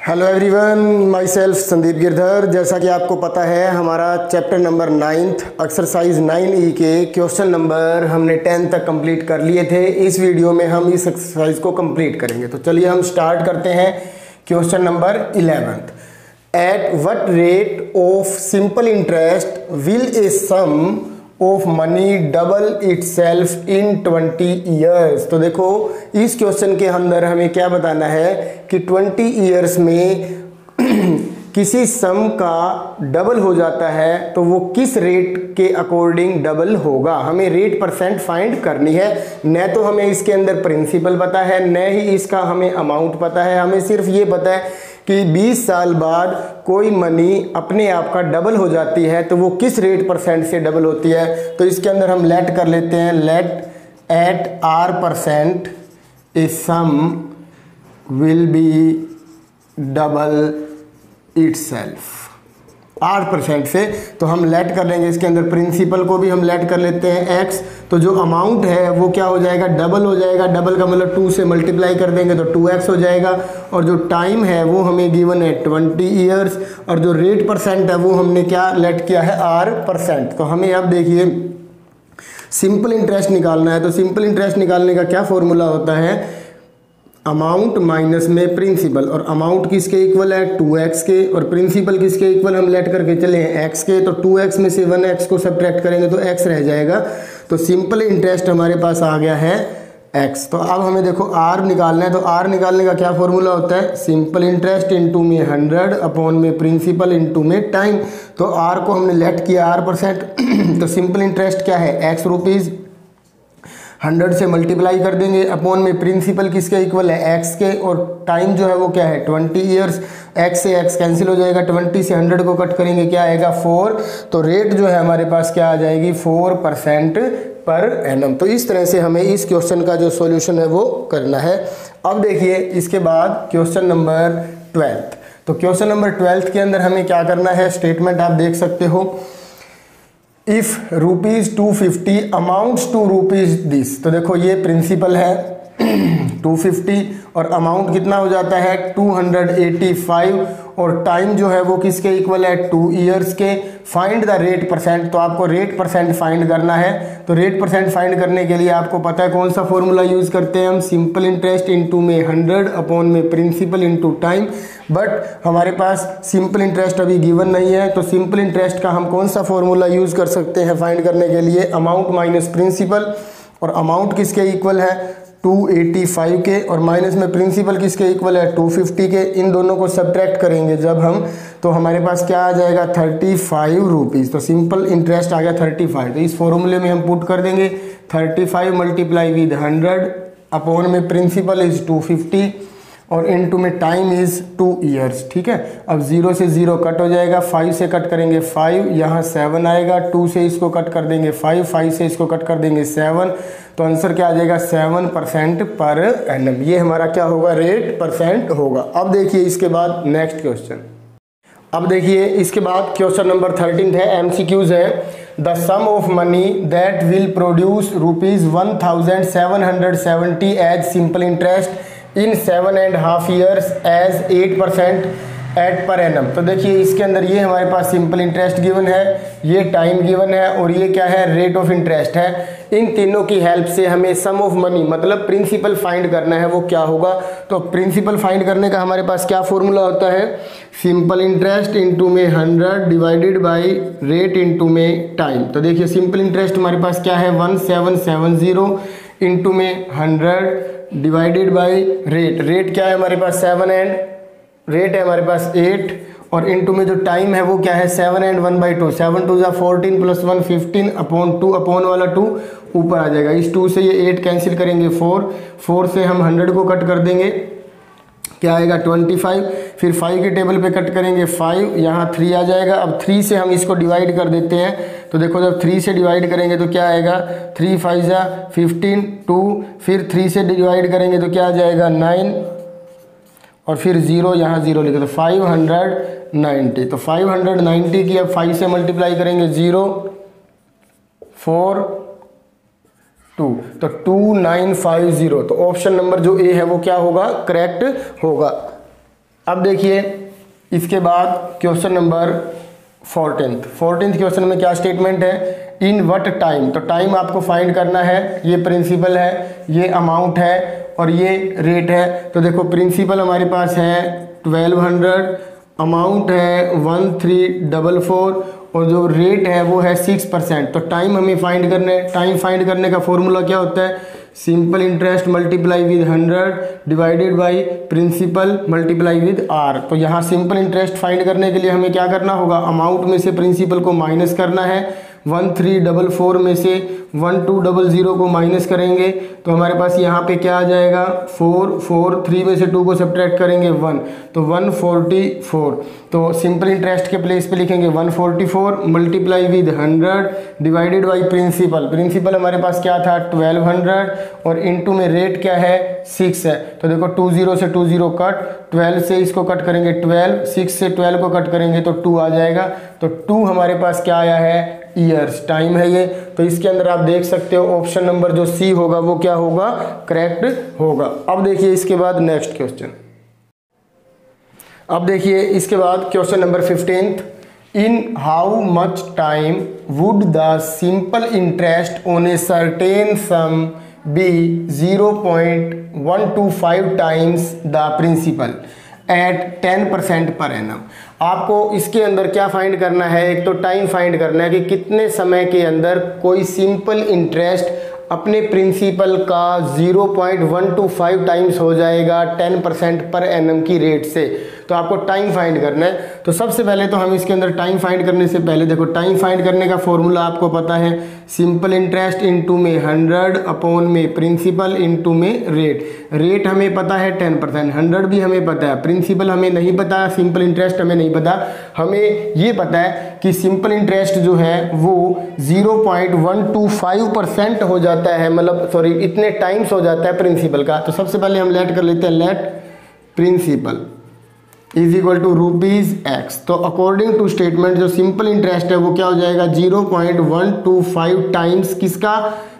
Hello everyone myself Sandeep Girdhar जैसा कि आपको पता है, हमारा chapter number ninth exercise nine E के क्वेश्चन नंबर हमने टेंथ तक कंप्लीट कर लिए थे। इस वीडियो में हम इस एक्सरसाइज को कंप्लीट करेंगे। तो चलिए हम स्टार्ट करते हैं question number eleventh at what rate of simple interest will a sum of money double itself in twenty years तो देखो, इस क्वेश्चन के अंदर हमें क्या बताना है? कि ट्वेंटी ईयर्स में किसी सम का डबल हो जाता है तो वो किस रेट के अकॉर्डिंग डबल होगा? हमें रेट परसेंट फाइंड करनी है। न तो हमें इसके अंदर प्रिंसिपल पता है, न ही इसका हमें अमाउंट पता है। हमें सिर्फ़ ये पता है कि 20 साल बाद कोई मनी अपने आप का डबल हो जाती है तो वो किस रेट परसेंट से डबल होती है? तो इसके अंदर हम लेट कर लेते हैं। Let at R percent a sum B double itself आठ परसेंट से तो हम लेट कर लेंगे इसके अंदर प्रिंसिपल को भी हम लेट कर लेते हैं एक्स तो जो अमाउंट है, वो क्या हो जाएगा? डबल हो जाएगा। डबल का मतलब टू से मल्टीप्लाई कर देंगे तो टू एक्स हो जाएगा। और जो टाइम है, वो हमें गिवन है ट्वेंटी ईयर्स और जो रेट परसेंट है, वो हमने क्या लेट किया है? आर परसेंट तो हमें अब देखिए सिंपल इंटरेस्ट निकालना है तो सिंपल इंटरेस्ट निकालने का क्या फॉर्मूला होता है? अमाउंट माइनस में प्रिंसिपल और अमाउंट किसके इक्वल है? टू एक्स के और प्रिंसिपल किसके इक्वल हम लेट करके चले हैं एक्स के तो टू एक्स में से वन एक्स को सब्ट्रैक्ट करेंगे तो एक्स रह जाएगा। तो सिंपल इंटरेस्ट हमारे पास आ गया है एक्स तो अब हमें देखो आर निकालना है तो आर निकालने का क्या फॉर्मूला होता है? सिंपल इंटरेस्ट इनटू में हंड्रेड अपॉन में प्रिंसिपल इनटू में टाइम तो आर को हमने लेट किया आर परसेंट तो सिंपल इंटरेस्ट क्या है? एक्स रुपीज़ हंड्रेड से मल्टीप्लाई कर देंगे। अपॉन में प्रिंसिपल किसके इक्वल है? एक्स के। और टाइम जो है वो क्या है? ट्वेंटी ईयर्स एक्स से एक्स कैंसिल हो जाएगा। ट्वेंटी से हंड्रेड को कट करेंगे। क्या आएगा? फोर तो रेट जो है हमारे पास क्या आ जाएगी? फोर परसेंट पर एनम तो इस तरह से हमें इस क्वेश्चन का जो सॉल्यूशन है वो करना है। अब देखिए, इसके बाद क्वेश्चन नंबर ट्वेल्थ तो क्वेश्चन नंबर ट्वेल्थ के अंदर हमें क्या करना है? स्टेटमेंट आप देख सकते हो। If rupees two fifty amounts to rupees this तो देखो ये प्रिंसिपल है टू फिफ्टी और अमाउंट कितना हो जाता है? टू हंड्रेड एटी फाइव और टाइम जो है वो किसके इक्वल है? टू ईयर्स के। फाइंड द रेट परसेंट तो आपको रेट परसेंट फाइंड करना है। तो रेट परसेंट फाइंड करने के लिए आपको पता है कौन सा फॉर्मूला यूज़ करते हैं हम? सिंपल इंटरेस्ट इनटू में हंड्रेड अपॉन में प्रिंसिपल इनटू टाइम बट हमारे पास सिंपल इंटरेस्ट अभी गिवन नहीं है। तो सिंपल इंटरेस्ट का हम कौन सा फॉर्मूला यूज़ कर सकते हैं फाइंड करने के लिए? अमाउंट माइनस प्रिंसिपल और अमाउंट किसके इक्वल है? 285 के और माइनस में प्रिंसिपल किसके इक्वल है? 250 के। इन दोनों को सब्ट्रैक्ट करेंगे जब हम तो हमारे पास क्या आ जाएगा? थर्टी फाइव रुपीज़ तो सिंपल इंटरेस्ट आ गया थर्टी फाइव तो इस फॉर्मूले में हम पुट कर देंगे। Thirty five multiply with hundred upon में प्रिंसिपल इज़ टू फिफ्टी और इन टू में टाइम इज़ टू ईयर्स ठीक है? अब ज़ीरो से ज़ीरो कट हो जाएगा फाइव से कट करेंगे फाइव यहाँ सेवन आएगा टू से इसको कट कर देंगे फाइव फाइव से इसको कट कर देंगे सेवन तो आंसर क्या आ जाएगा? सेवन परसेंट पर एनम ये हमारा क्या होगा? रेट परसेंट होगा। अब देखिए इसके बाद नेक्स्ट क्वेश्चन अब देखिए इसके बाद क्वेश्चन नंबर थर्टीन है एम है। The sum of money that will produce rupees one thousand seven hundred seventy as simple interest in seven and half years as eight percent at per annum तो देखिए, इसके अंदर ये हमारे पास simple interest given है, ये टाइम गिवन है, और ये क्या है? रेट ऑफ़ इंटरेस्ट है। इन तीनों की हेल्प से हमें सम ऑफ़ मनी मतलब प्रिंसिपल फाइंड करना है, वो क्या होगा? तो प्रिंसिपल फाइंड करने का हमारे पास क्या फॉर्मूला होता है? सिंपल इंटरेस्ट इंटू में hundred divided by rate into में टाइम तो देखिए सिंपल इंटरेस्ट हमारे पास क्या है? One seven seven zero into में hundred divided by rate rate क्या है हमारे पास? सेवन एंड रेट है हमारे पास एट और इंटू में जो टाइम है वो क्या है? Seven and one by two seven two ज़ा fourteen plus one fifteen upon two upon वाला टू ऊपर आ जाएगा। इस टू से ये एट कैंसिल करेंगे फोर फोर से हम हंड्रेड को कट कर देंगे। क्या आएगा? ट्वेंटी फाइव फिर फाइव के टेबल पे कट करेंगे फाइव यहाँ थ्री आ जाएगा। अब थ्री से हम इसको डिवाइड कर देते हैं। तो देखो, जब थ्री से डिवाइड करेंगे तो क्या आएगा? थ्री फाइव ज़ा फिफ्टीन टू फिर थ्री से डिवाइड करेंगे तो क्या आ जाएगा? नाइन और फिर ज़ीरो यहाँ ज़ीरो लिखे तो फाइव हंड्रेड नाइन्टी तो फाइव हंड्रेड नाइन्टी की अब फाइव से मल्टीप्लाई करेंगे ज़ीरो फोर टू तो टू नाइन फाइव ज़ीरो तो ऑप्शन नंबर जो ए है वो क्या होगा? करेक्ट होगा। अब देखिए, इसके बाद क्वेश्चन नंबर फोर्टीनथ फोर्टीनथ क्वेश्चन में क्या स्टेटमेंट है? इन वट टाइम तो टाइम आपको फाइंड करना है। ये प्रिंसिपल है, ये अमाउंट है और ये रेट है। तो देखो प्रिंसिपल हमारे पास है ट्वेल्व हंड्रेड अमाउंट है वन थ्री डबल फोर और जो रेट है वो है सिक्स परसेंट तो टाइम हमें फाइंड करने टाइम फाइंड करने का फॉर्मूला क्या होता है? Simple interest multiply with hundred divided by principal multiply with R तो यहाँ सिंपल इंटरेस्ट फाइंड करने के लिए हमें क्या करना होगा? अमाउंट में से प्रिंसिपल को माइनस करना है। वन थ्री डबल फोर में से वन टू डबल ज़ीरो को माइनस करेंगे तो हमारे पास यहाँ पे क्या आ जाएगा? फोर फोर थ्री में से टू को सब्ट्रैक्ट करेंगे वन तो वन फोर्टी फोर तो सिंपल इंटरेस्ट के प्लेस पे लिखेंगे one forty four multiply with hundred divided by principal principal हमारे पास क्या था? ट्वेल्व हंड्रेड और इनटू में रेट क्या है? सिक्स है. तो देखो टू ज़ीरो से टू ज़ीरो कट ट्वेल्व से इसको कट करेंगे ट्वेल्व सिक्स से ट्वेल्व को कट करेंगे तो टू आ जाएगा. तो टू हमारे पास क्या आया है? ईयर्स टाइम है ये। तो इसके अंदर आप देख सकते हो ऑप्शन नंबर जो सी होगा, वो क्या होगा? करेक्ट होगा। अब देखिए इसके बाद नेक्स्ट क्वेश्चन अब देखिए इसके बाद question number fifteenth in how much time would the simple interest on a certain sum be zero point one two five times the principal at ten percent per annum आपको इसके अंदर क्या find करना है? एक तो टाइम फाइंड करना है कि कितने समय के अंदर कोई सिंपल इंटरेस्ट अपने प्रिंसिपल का 0.125 टाइम्स हो जाएगा 10 परसेंट पर एनम की रेट से। तो आपको टाइम फाइंड करना है। तो सबसे पहले तो हम इसके अंदर टाइम फाइंड करने से पहले, देखो टाइम फाइंड करने का फॉर्मूला आपको पता है। सिंपल इंटरेस्ट इनटू में हंड्रेड अपॉन में प्रिंसिपल इनटू में रेट रेट हमें पता है टेन परसेंट हंड्रेड भी हमें पता है। प्रिंसिपल हमें नहीं पता सिंपल इंटरेस्ट हमें नहीं पता। हमें ये पता है कि सिंपल इंटरेस्ट जो है, वो zero point one two five percent हो जाता है। मतलब सॉरी इतने टाइम्स हो जाता है प्रिंसिपल का। तो सबसे पहले हम लेट कर लेते हैं। Let principal is equal to rupees X तो अकॉर्डिंग टू स्टेटमेंट जो सिंपल इंटरेस्ट है, वो क्या हो जाएगा? Zero point one two five times किसका?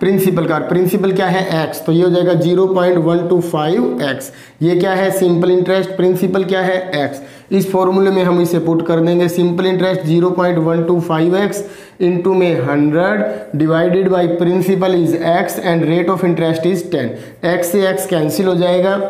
प्रिंसिपल का। प्रिंसिपल क्या है? एक्स तो ये हो जाएगा zero point one two five X ये क्या है? सिंपल इंटरेस्ट प्रिंसिपल क्या है? एक्स इस फॉर्मूले में हम इसे पुट कर देंगे. Simple interest zero point one two five X into में hundred divided by principal is X and rate of interest is ten X से एक्स कैंसिल हो जाएगा.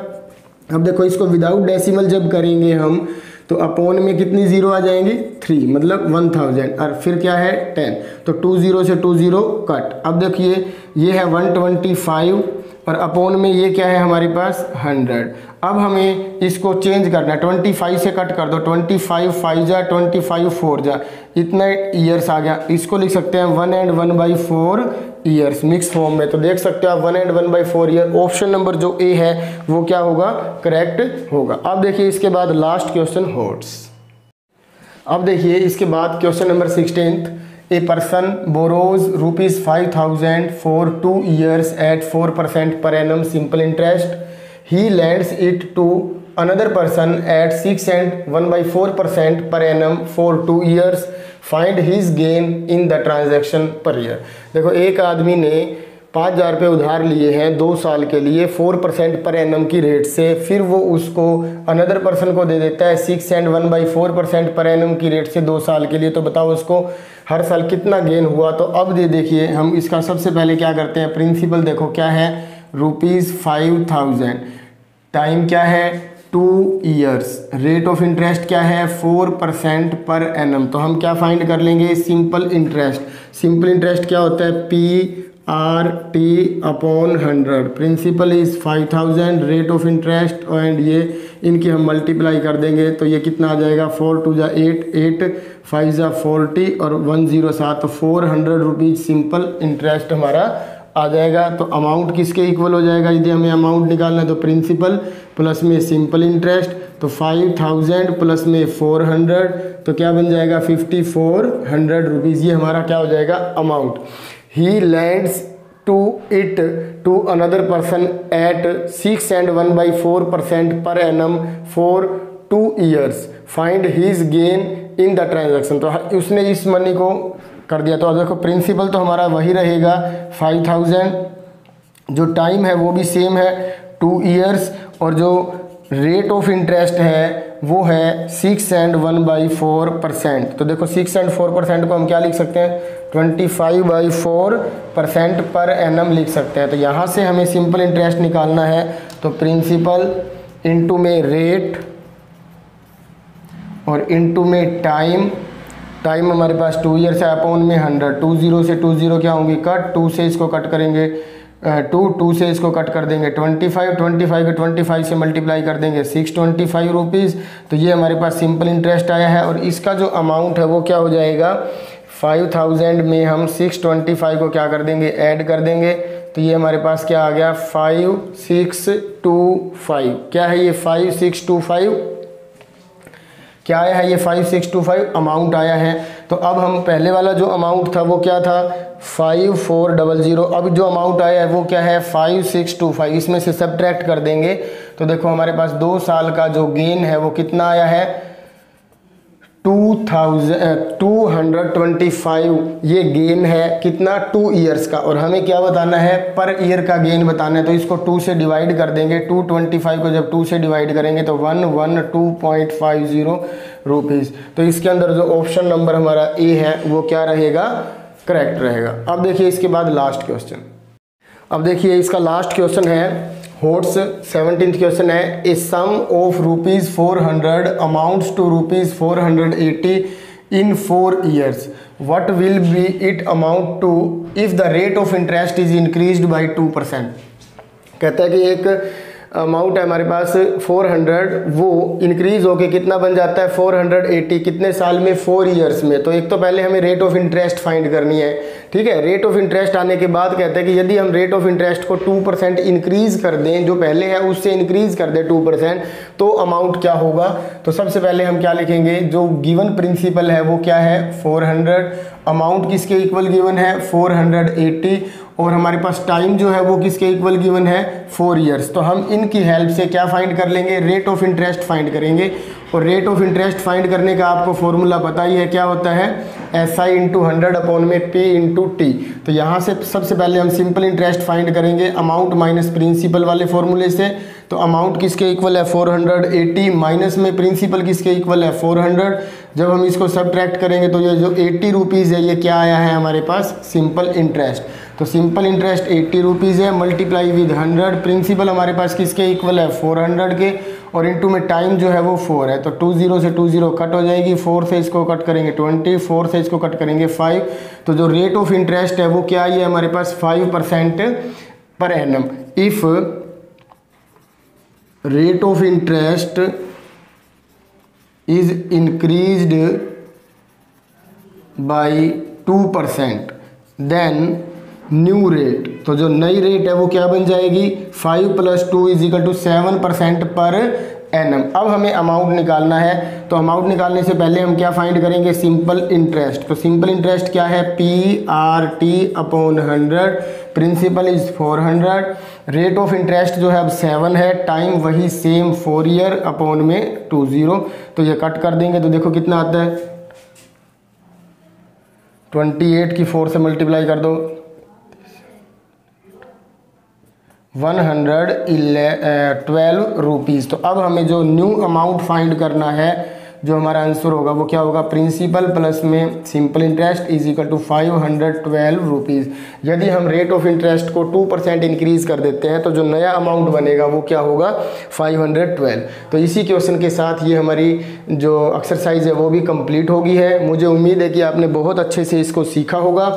अब देखो, इसको विदाउट डेसिमल जब करेंगे हम तो अपोन में कितनी ज़ीरो आ जाएँगी? थ्री मतलब वन थाउज़ेंड और फिर क्या है? टेन तो टू ज़ीरो से टू ज़ीरो कट अब देखिए, ये है वन ट्वेंटी फाइव और अपोन में ये क्या है हमारे पास? हंड्रेड अब हमें इसको चेंज करना है। ट्वेंटी फाइव से कट कर दो। ट्वेंटी फाइव फाइव जा ट्वेंटी फाइव फोर जा। इतना ईयर्स आ गया। इसको लिख सकते हैं one and one by four years mix form में। तो देख सकते हो आप one and one by four year option number जो ए है, वो क्या होगा? करेक्ट होगा। अब देखिए इसके बाद लास्ट क्वेश्चन होट्स अब देखिए इसके बाद question number sixteenth a person borrows rupees five thousand for two years at four percent per annum simple interest he lends it to another person at six and one by four percent per annum for two years find his gain in the transaction per year देखो, एक आदमी ने पाँच हज़ार रुपये उधार लिए हैं दो साल के लिए फोर परसेंट पर एनम की रेट से, फिर वो उसको अनदर पर्सन को दे देता है six and one by four percent per annum की रेट से दो साल के लिए। तो बताओ उसको हर साल कितना गेन हुआ तो अब दे देखिए, हम इसका सबसे पहले क्या करते हैं प्रिंसिपल देखो क्या है रुपीज़ फाइव थाउज़ेंड टाइम क्या है? Two years rate of interest क्या है? फोर परसेंट पर एनम तो हम क्या फाइंड कर लेंगे? सिंपल इंटरेस्ट सिंपल इंटरेस्ट क्या होता है? P R T upon hundred principal is five thousand rate of interest and ये इनकी हम मल्टीप्लाई कर देंगे तो ये कितना आ जाएगा? फोर टू जा एट एट फाइव जा फोर्टी और वन ज़ीरो सात four hundred rupees simple interest हमारा आ जाएगा। तो अमाउंट किसके इक्वल हो जाएगा? यदि हमें अमाउंट निकालना है तो प्रिंसिपल प्लस में सिंपल इंटरेस्ट तो फाइव थाउज़ेंड प्लस में फोर हंड्रेड तो क्या बन जाएगा? फिफ्टी फोर हंड्रेड रुपीज़ ये हमारा क्या हो जाएगा? Amount he lends to it to another person at six and one by four percent per annum for two years find his gain in the transaction तो उसने इस मनी को कर दिया। तो देखो प्रिंसिपल तो हमारा वही रहेगा। फाइव थाउज़ेंड जो टाइम है वो भी सेम है। टू ईयर्स और जो रेट ऑफ़ इंटरेस्ट है, वो है six and one by four percent तो देखो सिक्स एंड फोर परसेंट को हम क्या लिख सकते हैं? Twenty five by four percent per annum लिख सकते हैं। तो यहाँ से हमें सिंपल इंटरेस्ट निकालना है। तो प्रिंसिपल इनटू में रेट और इनटू में टाइम टाइम हमारे पास टू ईयर्स है अपॉन में हंड्रेड टू ज़ीरो से टू ज़ीरो क्या होंगी? कट टू से इसको कट करेंगे। टू टू से इसको कट कर देंगे। ट्वेंटी फाइव ट्वेंटी फाइव के ट्वेंटी फाइव से मल्टीप्लाई कर देंगे। सिक्स ट्वेंटी फाइव रुपीज़ तो ये हमारे पास सिंपल इंटरेस्ट आया है और इसका जो अमाउंट है वो क्या हो जाएगा? फाइव थाउज़ेंड में हम सिक्स ट्वेंटी फाइव को क्या कर देंगे? ऐड कर देंगे। तो ये हमारे पास क्या आ गया? Five six two five. क्या है ये फाइव सिक्स टू फाइव? क्या आया है ये five six two five? Amount आया है। तो अब हम पहले वाला जो अमाउंट था वो क्या था? Five four double zero. अब जो अमाउंट आया है वो क्या है? Five six two five. इसमें से सब्ट्रैक्ट कर देंगे। तो देखो हमारे पास दो साल का जो गेन है वो कितना आया है? Two thousand two hundred twenty five ये गेन है कितना? टू ईयर्स का। और हमें क्या बताना है? पर ईयर का गेन बताना है तो इसको टू से डिवाइड कर देंगे। टू ट्वेंटी फाइव को जब टू से डिवाइड करेंगे तो one one two point five zero rupees तो इसके अंदर जो ऑप्शन नंबर हमारा ए है, वो क्या रहेगा? करेक्ट रहेगा। अब देखिए इसके बाद लास्ट क्वेश्चन अब देखिए इसका लास्ट क्वेश्चन है होट्स सेवनटीन क्वेश्चन है। A sum of rupees four hundred amounts to rupees four hundred eighty in four years what will be it amount to if the rate of interest is increase by two percent कहता है कि एक amount है हमारे पास 400 वो increase होके कितना बन जाता है 480 कितने साल में? फोर ईयर्स में। तो एक तो पहले हमें रेट ऑफ़ इंटरेस्ट फाइंड करनी है। ठीक है रेट ऑफ़ इंटरेस्ट आने के बाद कहते हैं कि यदि हम रेट ऑफ़ इंटरेस्ट को टू परसेंट इंक्रीज कर दें, जो पहले है, उससे इंक्रीज कर दें टू परसेंट तो अमाउंट क्या होगा? तो सबसे पहले हम क्या लिखेंगे? जो गिवन प्रिंसिपल है, वो क्या है? 400 अमाउंट किसके इक्वल गिवन है? 480 और हमारे पास टाइम जो है, वो किसके इक्वल गिवन है? फोर ईयर्स तो हम इनकी हेल्प से क्या फाइंड कर लेंगे? रेट ऑफ़ इंटरेस्ट फाइंड करेंगे। और रेट ऑफ़ इंटरेस्ट फाइंड करने का आपको फॉर्मूला पता ही है, क्या होता है? S I into hundred upon में पे इंटू टी तो यहाँ से सबसे पहले हम सिंपल इंटरेस्ट फाइंड करेंगे अमाउंट माइनस प्रिंसिपल वाले फॉर्मूले से। तो अमाउंट किसके इक्वल है? 480 माइनस में प्रिंसिपल किसके इक्वल है? 400 जब हम इसको सब करेंगे तो ये जो एट्टी रुपीज़ है, ये क्या आया है हमारे पास? सिंपल इंटरेस्ट तो सिंपल इंटरेस्ट एट्टी रुपीज़ है मल्टीप्लाई विद हंड्रेड प्रिंसिपल हमारे पास किसके इक्वल है? फोर हंड्रेड के। और इनटू में टाइम जो है वो फोर है। तो टू ज़ीरो से टू ज़ीरो कट हो जाएगी। फोर से इसको कट करेंगे ट्वेंटी फोर से इसको कट करेंगे फाइव तो जो रेट ऑफ़ इंटरेस्ट है वो क्या आई है हमारे पास five percent per annum if rate of interest is increased by two percent then new rate. तो जो नई रेट है वो क्या बन जाएगी? Five plus two is equal to seven percent per annum अब हमें अमाउंट निकालना है। तो अमाउंट निकालने से पहले हम क्या फाइंड करेंगे? सिंपल इंटरेस्ट तो सिंपल इंटरेस्ट क्या है? P R T upon hundred principal is four hundred rate of interest जो है अब सेवन है। टाइम वही सेम फोर ईयर अपॉन में टू ज़ीरो तो ये कट कर देंगे। तो देखो कितना आता है। ट्वेंटी एट की फोर से मल्टीप्लाई कर दो। वन हंड्रेड ट्वेल्व रुपीज़ तो अब हमें जो न्यू अमाउंट फाइंड करना है, जो हमारा आंसर होगा, वो क्या होगा? प्रिंसिपल प्लस में simple interest is equal to five hundred twelve rupees यदि हम रेट ऑफ़ इंटरेस्ट को टू परसेंट इंक्रीज़ कर देते हैं तो जो नया अमाउंट बनेगा, वो क्या होगा? फाइव हंड्रेड ट्वेल्व तो इसी क्वेश्चन के साथ ये हमारी जो एक्सरसाइज है, वो भी कंप्लीट होगी है। मुझे उम्मीद है कि आपने बहुत अच्छे से इसको सीखा होगा।